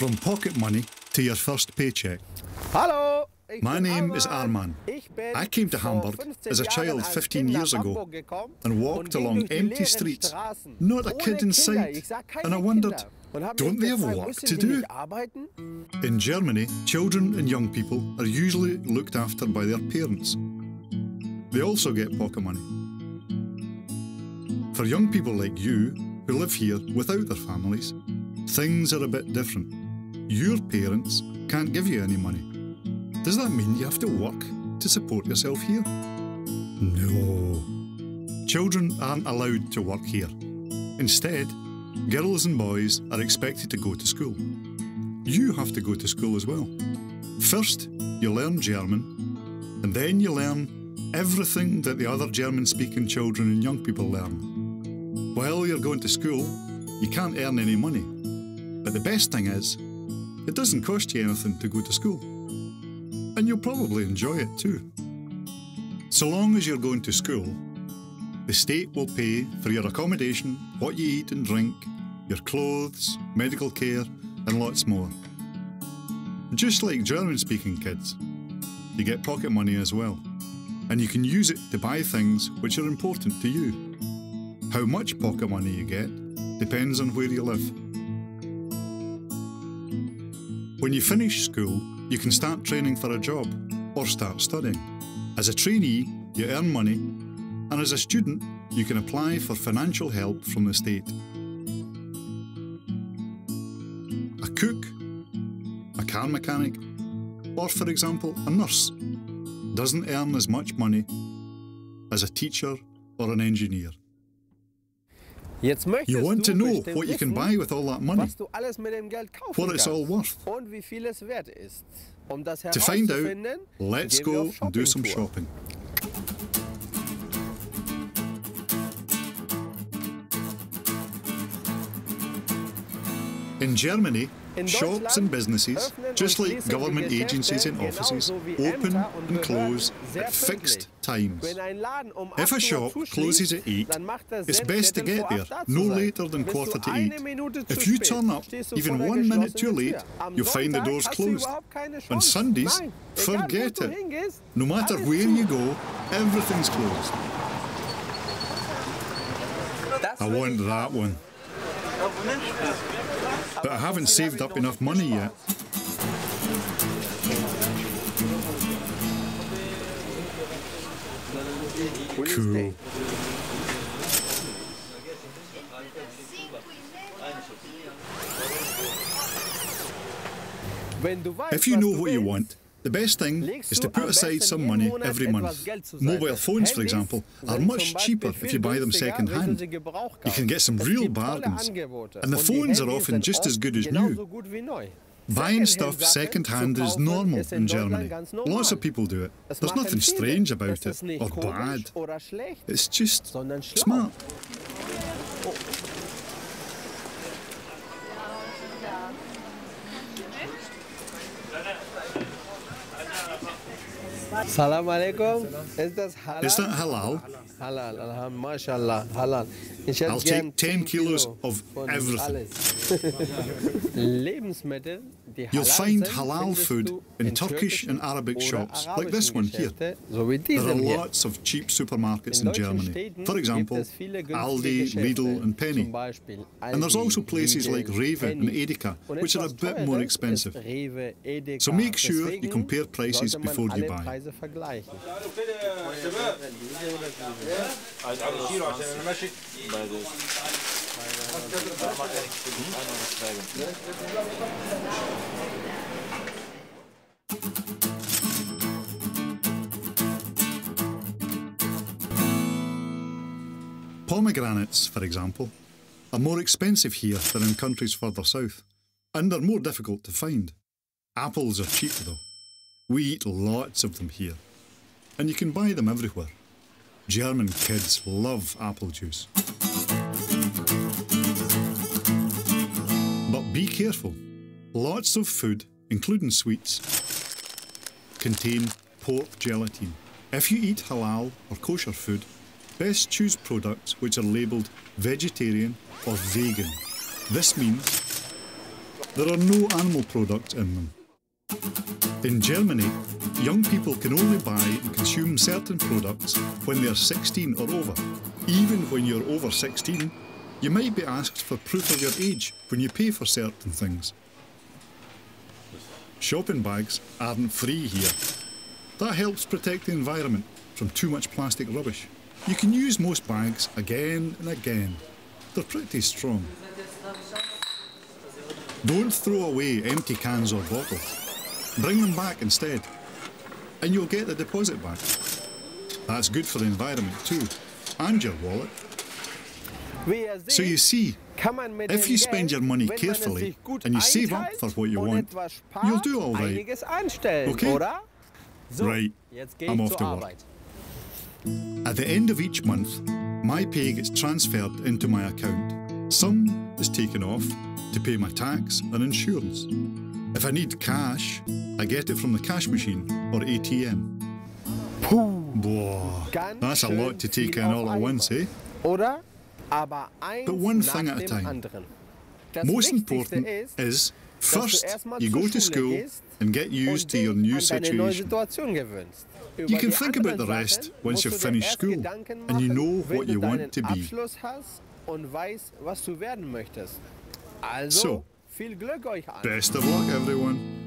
From pocket money to your first paycheck. Hello! My name is Arman. I came to Hamburg as a child 15 years ago and walked along empty streets, not a kid in sight, and I wondered, don't they have work to do? In Germany, children and young people are usually looked after by their parents. They also get pocket money. For young people like you, who live here without their families, things are a bit different. Your parents can't give you any money. Does that mean you have to work to support yourself here? No. Children aren't allowed to work here. Instead, girls and boys are expected to go to school. You have to go to school as well. First, you learn German, and then you learn everything that the other German speaking children and young people learn. While you're going to school, you can't earn any money. But the best thing is, it doesn't cost you anything to go to school and you'll probably enjoy it too. So long as you're going to school, the state will pay for your accommodation, what you eat and drink, your clothes, medical care, and lots more. Just like German speaking kids, you get pocket money as well, and you can use it to buy things which are important to you. How much pocket money you get depends on where you live. When you finish school, you can start training for a job or start studying. As a trainee, you earn money, and as a student, you can apply for financial help from the state. A cook, a car mechanic, or for example, a nurse doesn't earn as much money as a teacher or an engineer. You want to know what you can buy with all that money, what it's all worth. To find out, let's go and do some shopping. In Germany, shops and businesses, just like government agencies and offices, open and close at fixed times. If a shop closes at 8, it's best to get there no later than quarter to 8. If you turn up even one minute too late, you'll find the doors closed. On Sundays, forget it. No matter where you go, everything's closed. I want that one. But I haven't saved up enough money yet. Cool. If you know what you want, the best thing is to put aside some money every month. Mobile phones, for example, are much cheaper if you buy them second hand. You can get some real bargains. And the phones are often just as good as new. Buying stuff second hand is normal in Germany. Lots of people do it. There's nothing strange about it or bad. It's just smart. Salam alaikum. Is that halal? Is that halal? Halal, alham, mashallah, halal. I'll take 10 kilos of everything. You'll find halal food in Turkish and Arabic shops, like this one here. Geschäfte, so wie There are lots of cheap supermarkets In Germany. For example, es viele günstige Aldi, Lidl, and Penny. And there's also places like Rewe and. Edeka, which are a bit more expensive. ist Rewe, Edeka. So make sure you compare prices before you buy. Preise vergleichen. Pomegranates, for example, are more expensive here than in countries further south, and are more difficult to find. Apples are cheap though. We eat lots of them here, and you can buy them everywhere. German kids love apple juice. But be careful. Lots of food, including sweets, contain pork gelatin. If you eat halal or kosher food, best choose products which are labelled vegetarian or vegan. This means there are no animal products in them. In Germany, young people can only buy and consume certain products when they are 16 or over. Even when you're over 16, you might be asked for proof of your age when you pay for certain things. Shopping bags aren't free here. That helps protect the environment from too much plastic rubbish. You can use most bags again and again. They're pretty strong. Don't throw away empty cans or bottles. Bring them back instead, and you'll get the deposit back. That's good for the environment too, and your wallet. Wie ihr seht, So you see, kann man mit if you spend your money wenn man es carefully and you save up for what you want, you'll do all right. Okay? Right, I'm off to work. At the end of each month, my pay gets transferred into my account. Some is taken off to pay my tax and insurance. If I need cash, I get it from the cash machine or ATM. Boah, that's a lot to take in all at once, eh? Oder? But one thing at a time. Most important is first you go to school and get used to your new an deine neue situation. Situation gewöhnst. Über You can think about the rest once you've finished school and you know what you want to be. Abschluss hast und weißt, was du werden möchtest. Also, So, Best of luck, everyone.